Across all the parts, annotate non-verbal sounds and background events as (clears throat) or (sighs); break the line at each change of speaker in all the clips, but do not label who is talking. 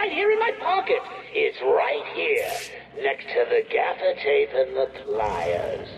right here in my pocket. It's right here, next to the gaffer tape and the pliers.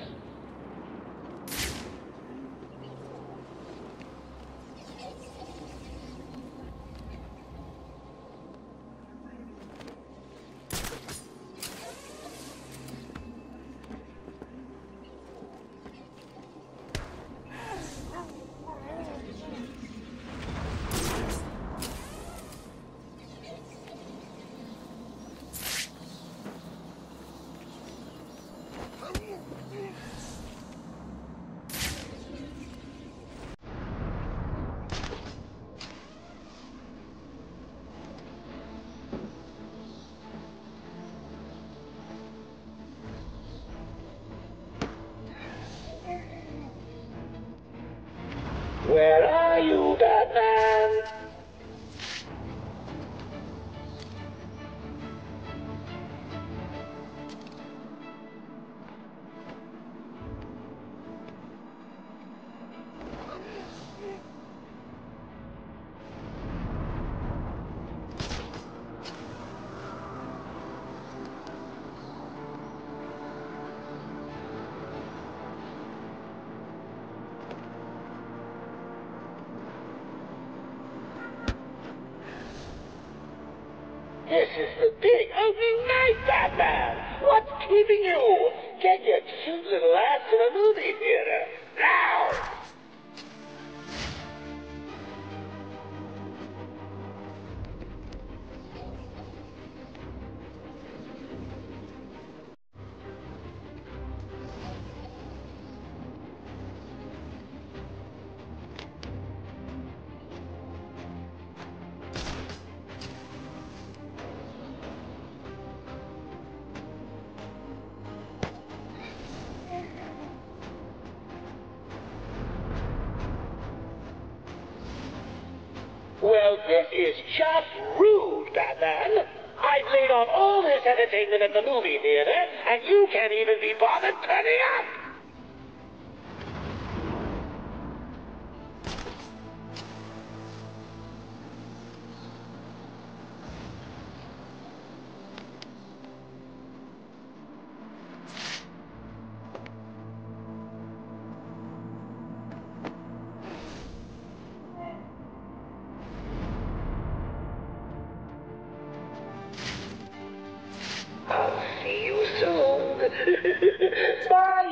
This is just rude, Batman. I've laid on all this entertainment at the movie theater, and you can't even be bothered turning up! (laughs) soon. Bye!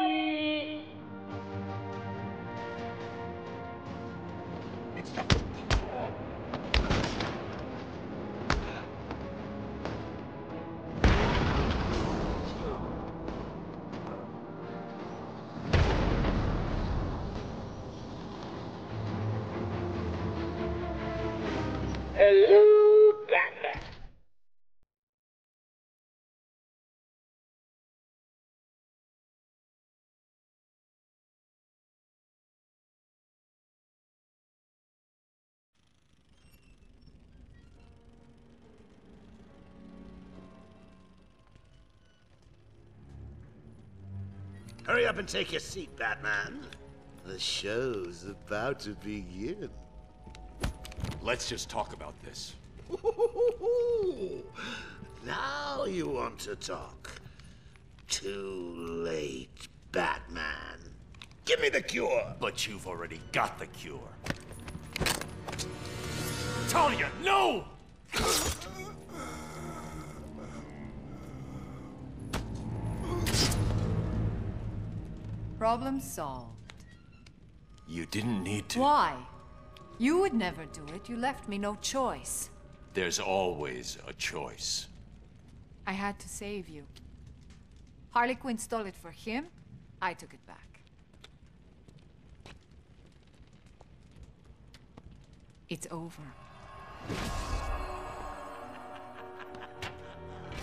Up and take your seat, Batman. The show's about to begin.
Let's just talk about this. (laughs)
Now you want to talk. Too late, Batman. Give me the cure.
But you've already got the cure. Talia, no!
Problem solved.
You didn't need to.
Why? You would never do it. You left me no choice.
There's always a choice.
I had to save you. Harley Quinn stole it for him. I took it back. It's over.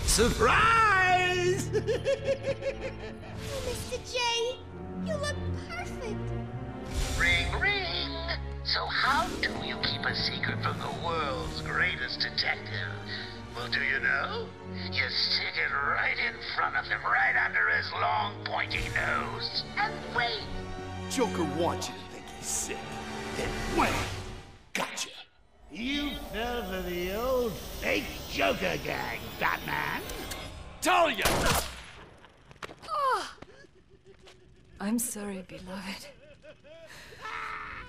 Surprise! (laughs)
Mr. J, you look perfect.
Ring, ring. So how do you keep a secret from the world's greatest detective? Well, do you know? You stick it right in front of him, right under his long, pointy nose, and wait.
Joker wants you to think he's sick. Then wait. Gotcha.
You fell for the old fake Joker gang, Batman.
Talia!
I'm sorry, beloved.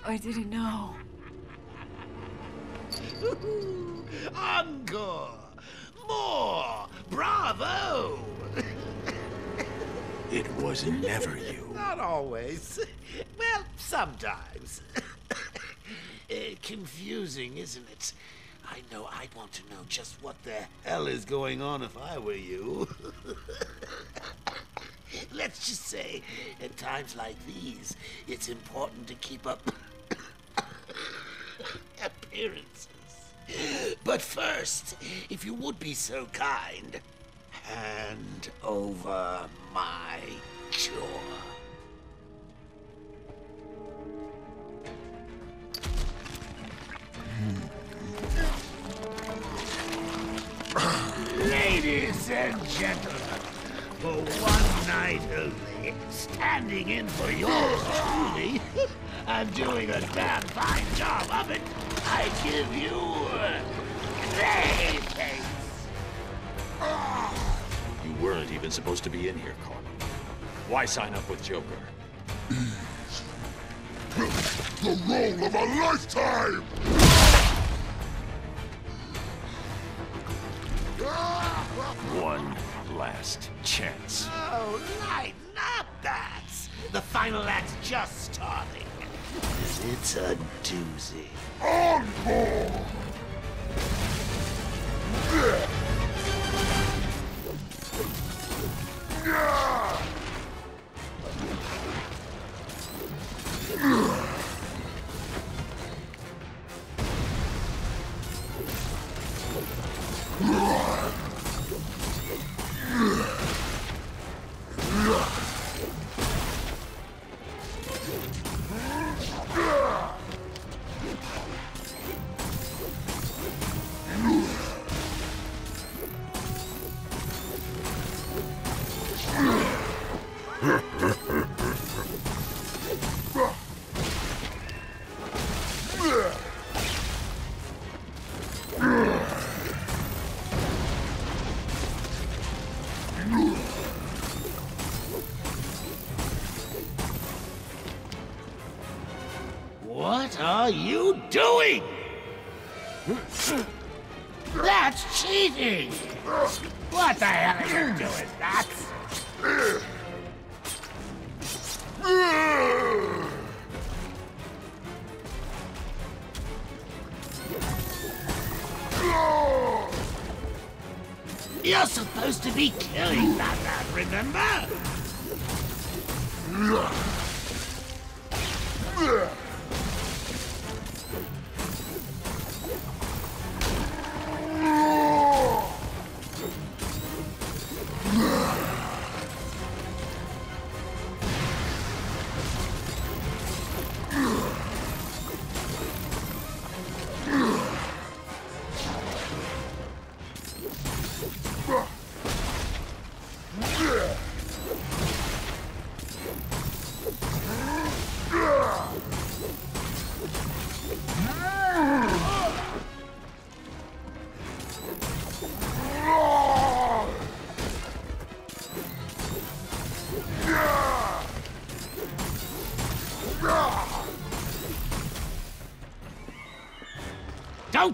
I didn't know. (laughs)
Encore! More! Bravo!
It wasn't never you. (laughs)
Not always. Well, sometimes. uh, (coughs) confusing, isn't it? I know I'd want to know just what the hell is going on if I were you. (laughs) (laughs) Let's just say, at times like these, it's important to keep up (coughs) appearances. But first, if you would be so kind, hand over my jaw. Ladies and gentlemen, for one night only, standing in for yours truly, and doing a damn fine job of it, I give you uh, Clayface.
You weren't even supposed to be in here, Carl. Why sign up with Joker? (clears throat)
The role of a lifetime!
One last chance.
Oh, light, not Bats. The final act's just starting. It's a doozy.
Encore!
What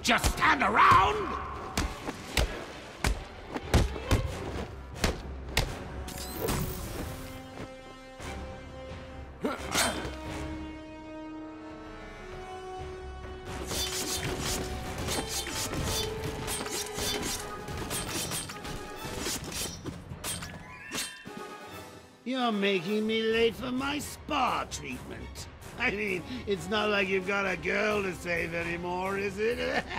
just stand around! You're making me late for my spa treatment. I mean, it's not like you've got a girl to save anymore, is it? (laughs)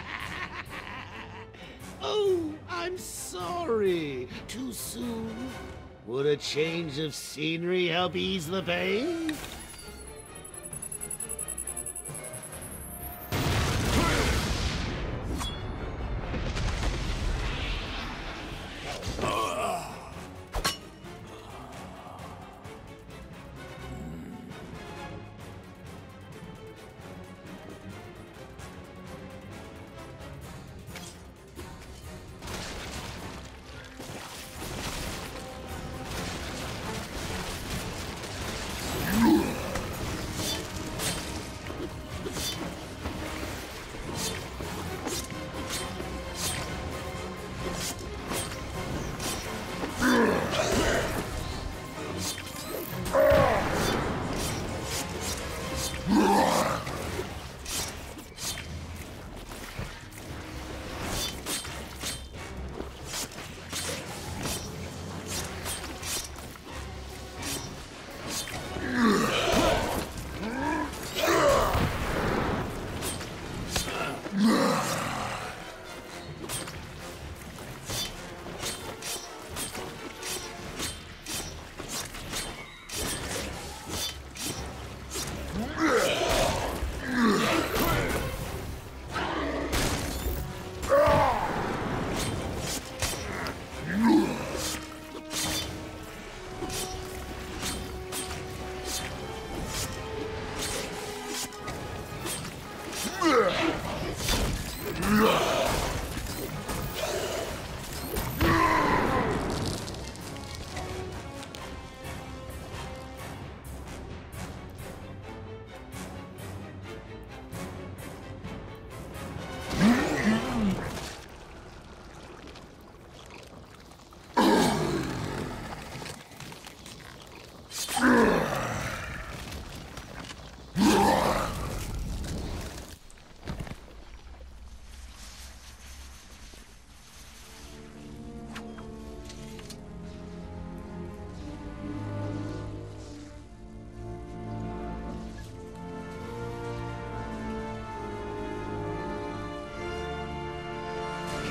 sorry. Too soon? Would a change of scenery help ease the pain?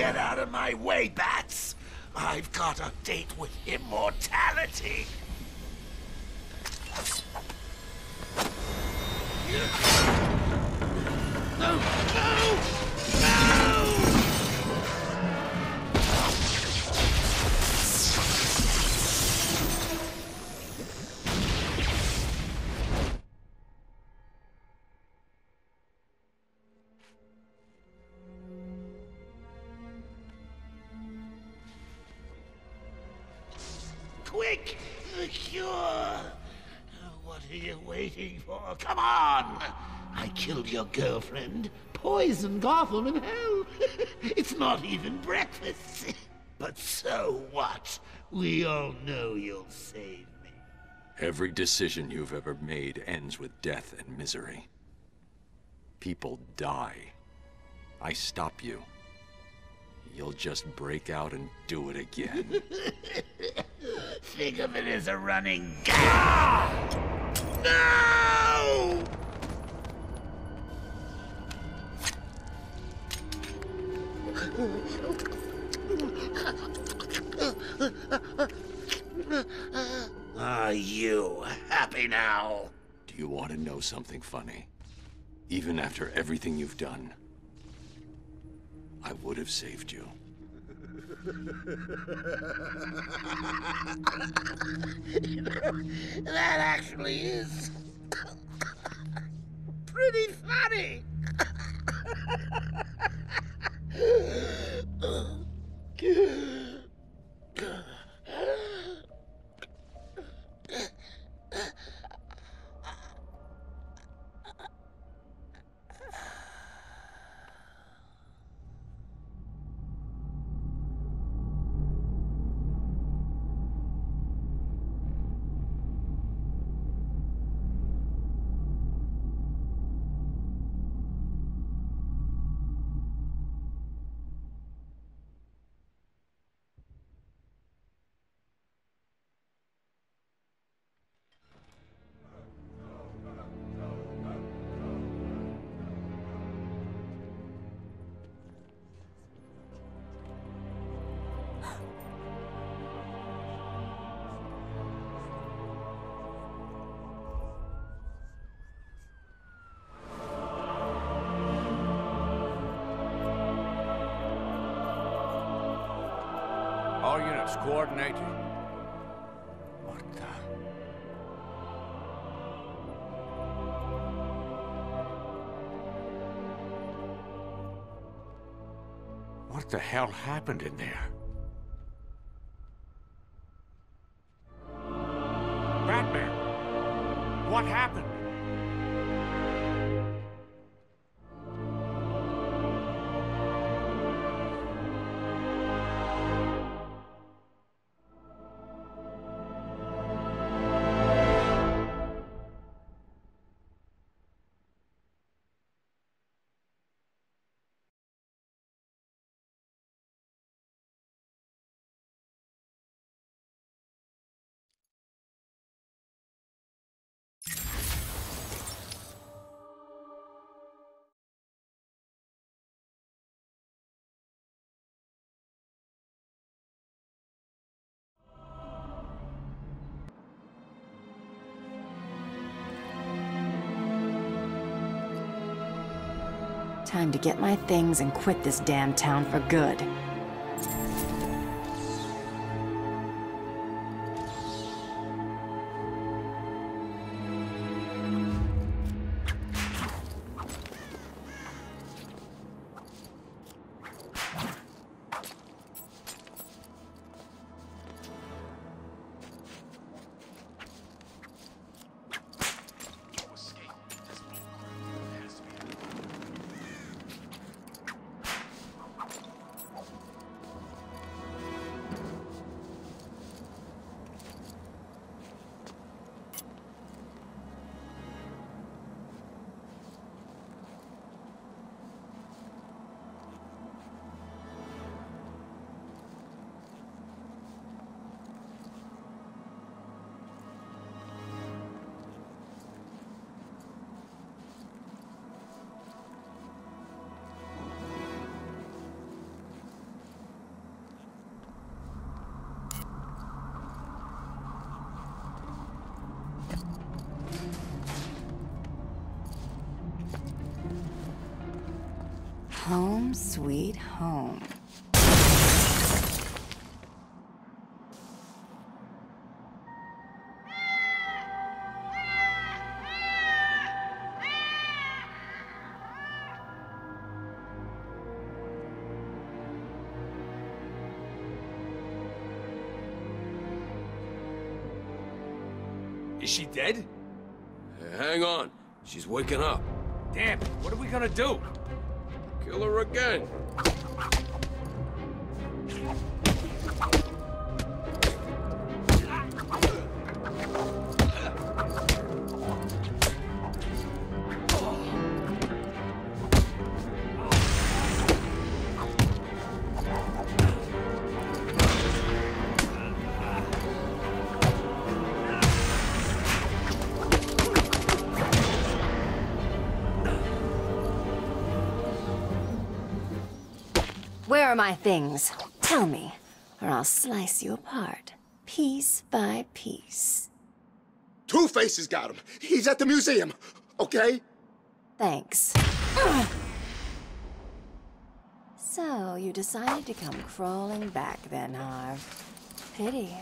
Get out of my way, bats! I've got a date with immortality! Quick! The cure! What are you waiting for? Come on! I killed your girlfriend, poisoned Gotham in hell. (laughs) it's not even breakfast. (laughs) But so what? We all know you'll save me.
Every decision you've ever made ends with death and misery. People die. I stop you. You'll just break out and do it again. (laughs)
Think of it as a running gag. No! (laughs) Are you happy now?
Do you want to know something funny? Even after everything you've done, I would have saved you. (laughs)
That actually is (laughs) pretty funny.
All units the? What the hell happened in there?
Time to get my things and quit this damn town for good. Sweet home.
Is she dead?
Hang on. She's waking up.
Damn it, what are we gonna do?
Her again.
Are my things? Tell me, or I'll slice you apart, piece by piece.
Two-Face's got him. He's at the museum, okay?
Thanks. So, you decided to come crawling back then, Harv. Pity.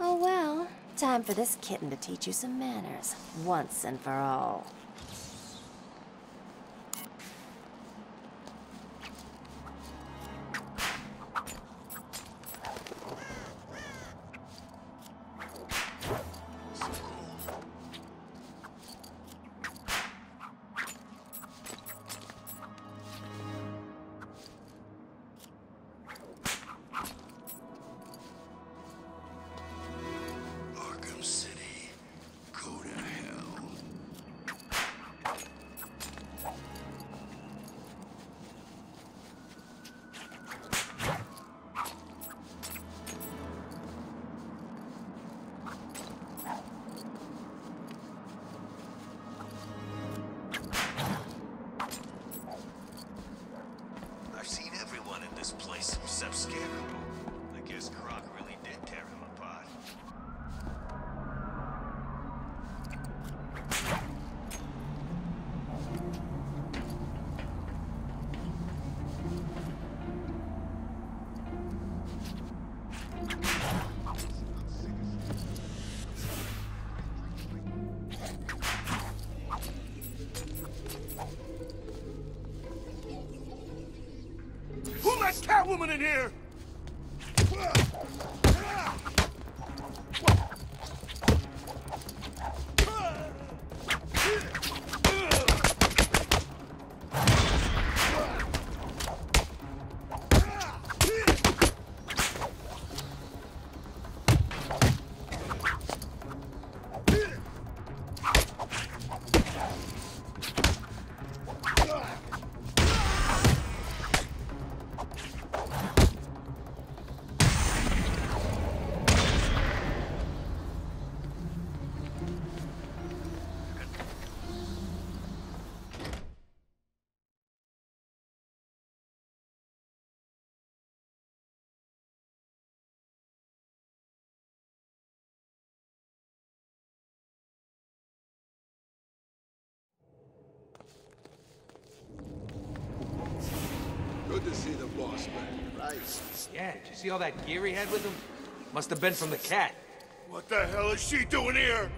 Oh well, time for this kitten to teach you some manners, once and for all.
Catwoman in here? Yeah, did you see all that gear he had with him? Must have been from the cat.
What the hell is she doing here?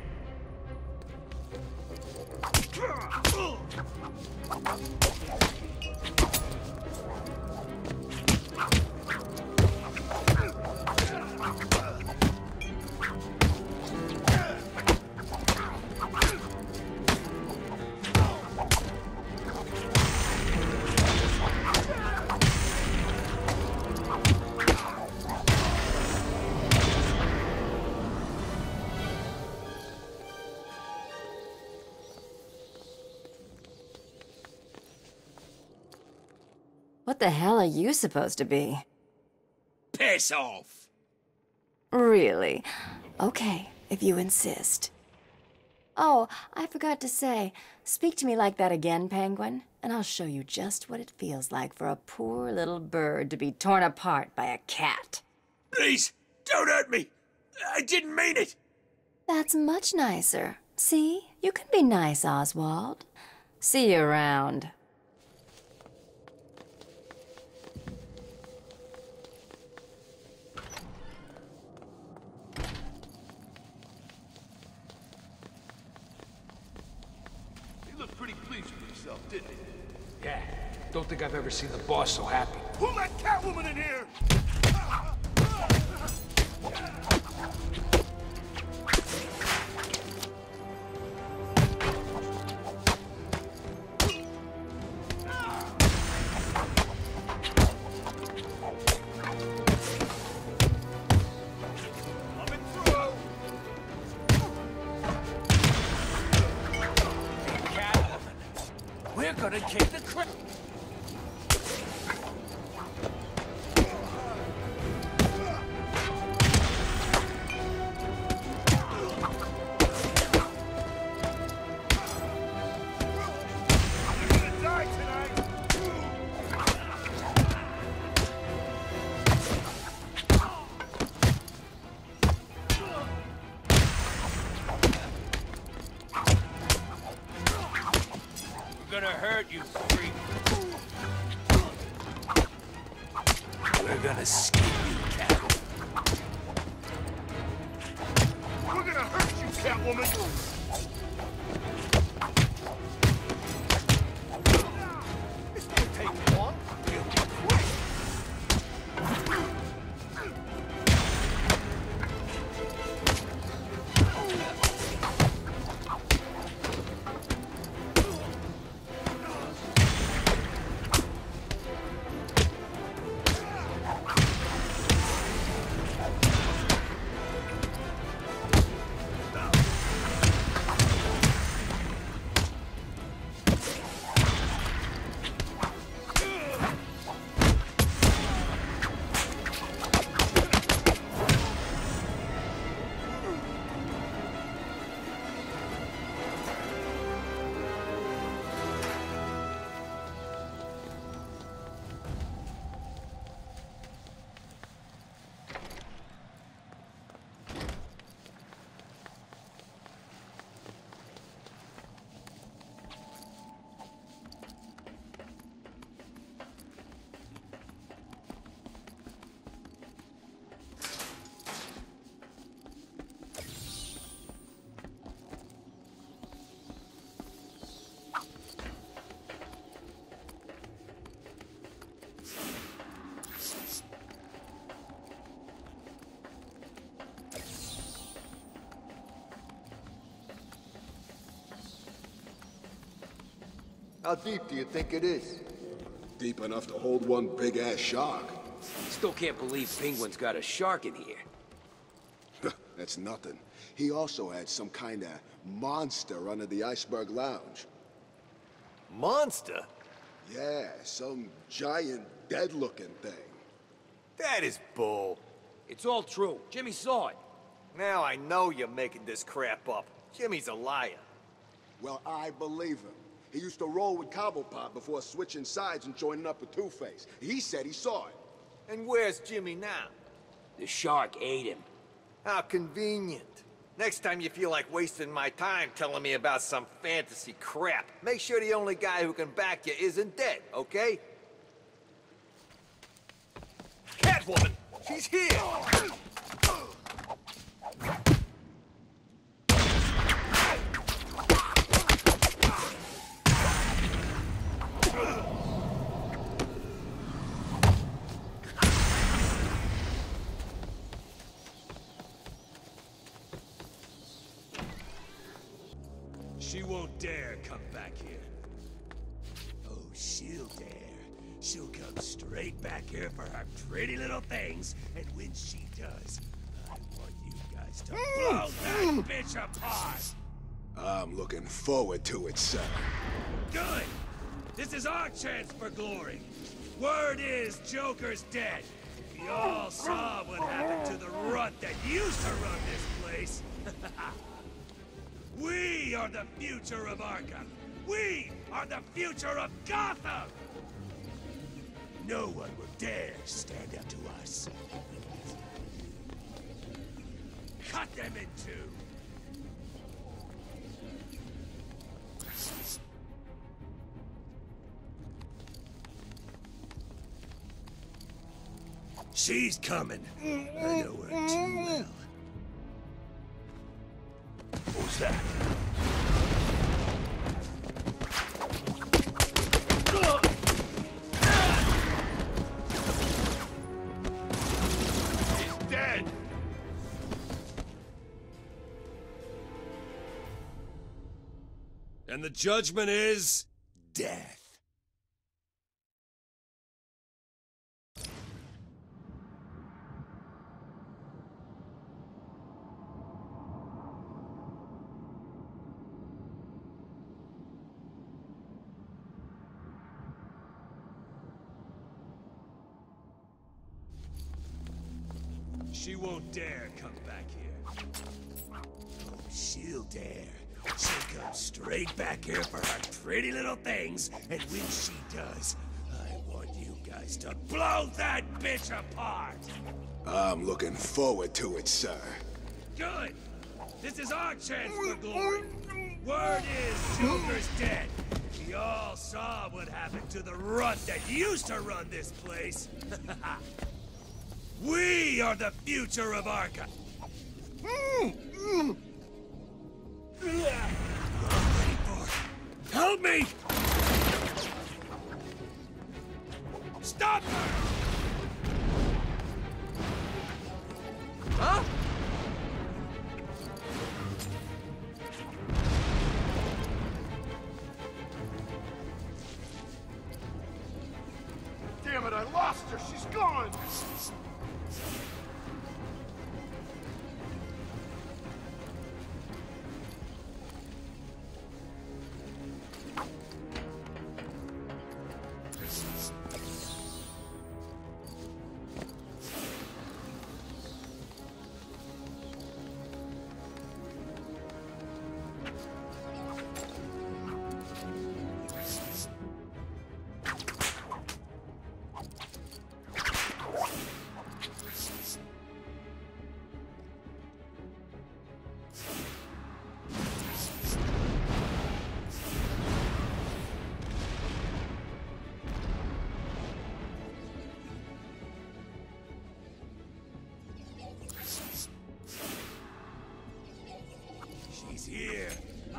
Are you supposed to be?
Piss off!
Really? Okay, if you insist. Oh, I forgot to say, speak to me like that again, Penguin, and I'll show you just what it feels like for a poor little bird to be torn apart by a cat.
Please, don't hurt me! I didn't mean it!
That's much nicer. See? You can be nice, Oswald. See you around.
Didn't he?
Yeah. Don't think I've ever seen the boss so happy.
Who let Catwoman in here?
Hurt you, freak. We're gonna skin you, Catwoman.
We're gonna hurt you, Catwoman.
How deep do you think it is? Deep enough to hold one big-ass shark.
Still can't believe Penguin's got a shark in here. (laughs)
That's nothing. He also had some kind of monster under the Iceberg Lounge.
Monster?
Yeah, some giant dead-looking thing.
That is bull.
It's all true. Jimmy saw it.
Now I know you're making this crap up. Jimmy's a liar.
Well, I believe him. He used to roll with Cobblepot before switching sides and joining up with Two-Face. He said he saw it.
And where's Jimmy now?
The shark ate him.
How convenient. Next time you feel like wasting my time telling me about some fantasy crap, make sure the only guy who can back you isn't dead, okay? Catwoman! She's here!
Here for her pretty little things, and when she does, I want you guys to mm. blow that bitch apart!
I'm looking forward to it, sir.
Good! This is our chance for glory. Word is Joker's dead. We all saw what happened to the runt that used to run this place. (laughs) we are the future of Arkham. We are the future of Gotham. No one will dare stand up to us. Cut them in two. She's coming. I know her too well. Who's that?
The judgment is...
Death.
She won't dare come back here.
She'll dare. She'll come straight back here for her pretty little things, and when she does, I want you guys to blow that bitch apart!
I'm looking forward to it, sir.
Good! This is our chance for glory! Word is Joker's dead! We all saw what happened to the runt that used to run this place! (laughs) we are the future of Arkham! Mm, mm. Help me! Stop her!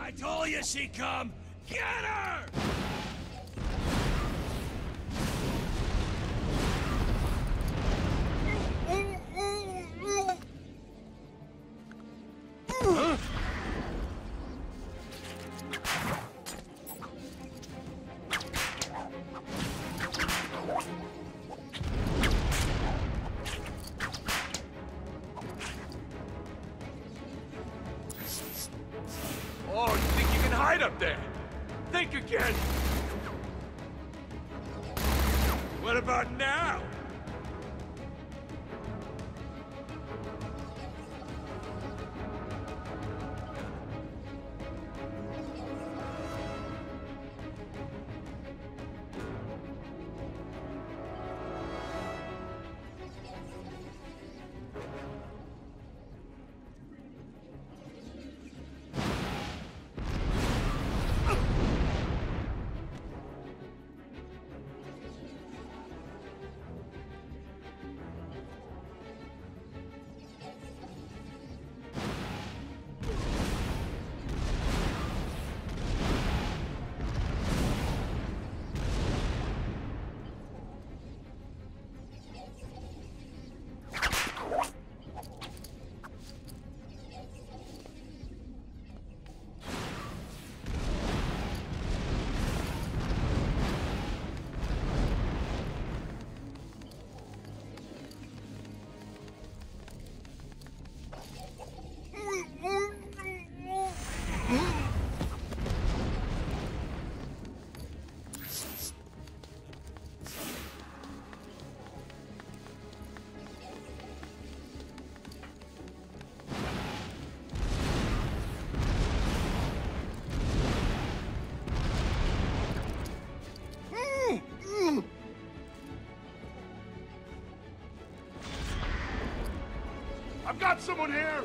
I
told you she'd come! Get her!
I've got someone here!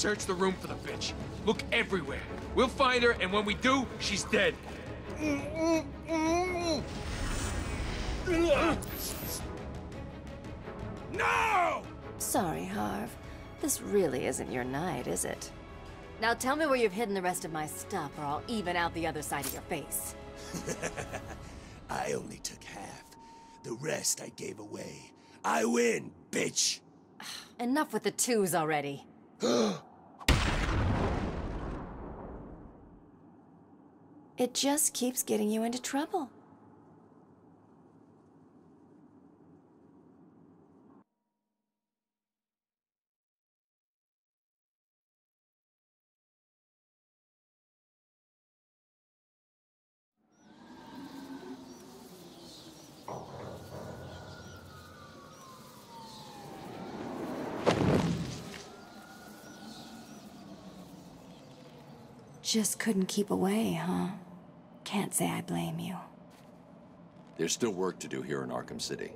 Search the room for the bitch. Look everywhere. We'll find her, and when we do, she's dead.
No!
Sorry, Harv. This really isn't your night, is it? Now tell me where you've hidden the rest of my stuff, or I'll even out the other side of your face. (laughs)
I only took half. The rest I gave away. I win, bitch! (sighs)
Enough with the twos already. (gasps) (gasps) (gasps) it just keeps getting you into trouble. Just couldn't keep away, huh? Can't say I blame you.
There's still work to do here in Arkham City.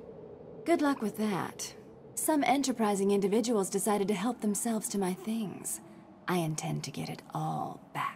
Good luck with that. Some enterprising individuals decided to help themselves to my things. I intend to get it all back.